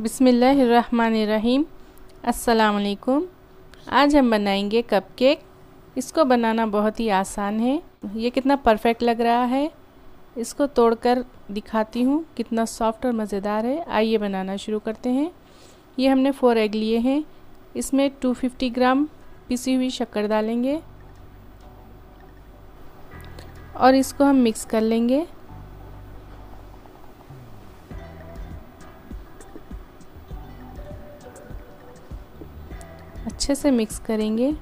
बिसमीम् अस्सलाम आज हम बनाएँगे कपकेक इसको बनाना बहुत ही आसान है। ये कितना परफेक्ट लग रहा है। इसको तोड़कर दिखाती हूँ कितना सॉफ्ट और मज़ेदार है। आइए बनाना शुरू करते हैं। ये हमने फोर एग लिए हैं। इसमें 250 ग्राम पिसी हुई शक्कर डालेंगे। और इसको हम मिक्स कर लेंगे। अच्छे से मिक्स करेंगे।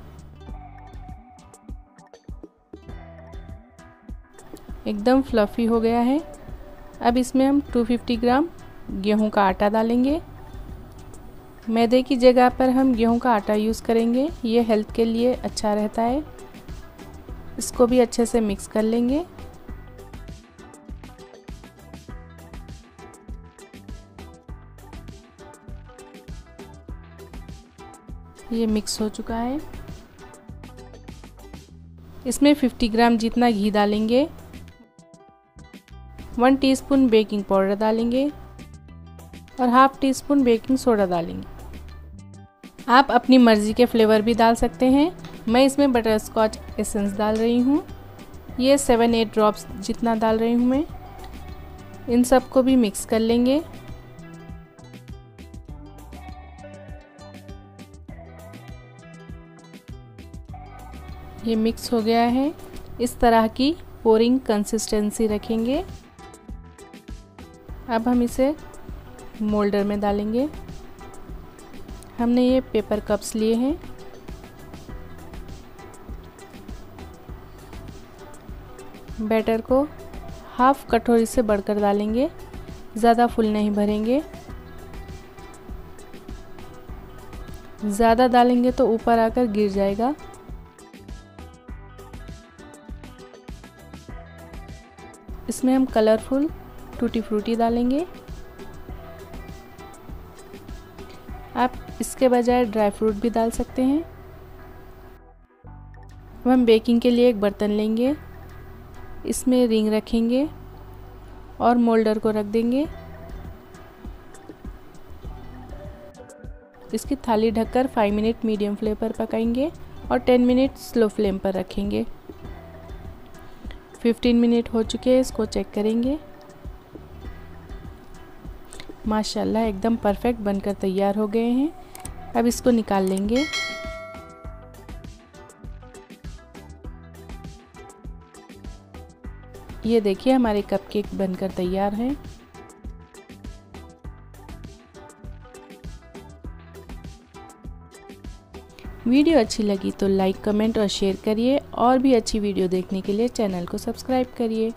एकदम फ्लफ़ी हो गया है। अब इसमें हम 250 ग्राम गेहूँ का आटा डालेंगे। मैदे की जगह पर हम गेहूँ का आटा यूज़ करेंगे। ये हेल्थ के लिए अच्छा रहता है। इसको भी अच्छे से मिक्स कर लेंगे। ये मिक्स हो चुका है। इसमें 50 ग्राम जितना घी डालेंगे वन टीस्पून बेकिंग पाउडर डालेंगे और half teaspoon baking soda डालेंगे। आप अपनी मर्ज़ी के फ्लेवर भी डाल सकते हैं। मैं इसमें बटर स्कॉच एसेंस डाल रही हूँ। ये सेवन एट ड्रॉप्स जितना डाल रही हूँ मैं। इन सबको भी मिक्स कर लेंगे। ये मिक्स हो गया है। इस तरह की पोरिंग कंसिस्टेंसी रखेंगे। अब हम इसे मोल्डर में डालेंगे। हमने ये पेपर कप्स लिए हैं। बैटर को हाफ़ कटोरी से बढ़कर डालेंगे। ज़्यादा फुल नहीं भरेंगे। ज़्यादा डालेंगे तो ऊपर आकर गिर जाएगा। इसमें हम कलरफुल टूटी फ्रूटी डालेंगे। आप इसके बजाय ड्राई फ्रूट भी डाल सकते हैं। अब हम बेकिंग के लिए एक बर्तन लेंगे। इसमें रिंग रखेंगे और मोल्डर को रख देंगे। इसकी थाली ढककर 5 मिनट मीडियम फ्लेम पर पकाएँगे और 10 मिनट स्लो फ्लेम पर रखेंगे। 15 मिनट हो चुके हैं, इसको चेक करेंगे। माशाल्लाह, एकदम परफेक्ट बनकर तैयार हो गए हैं। अब इसको निकाल लेंगे। ये देखिए, हमारे कपकेक बनकर तैयार हैं। वीडियो अच्छी लगी तो लाइक, कमेंट और शेयर करिए और भी अच्छी वीडियो देखने के लिए चैनल को सब्सक्राइब करिए।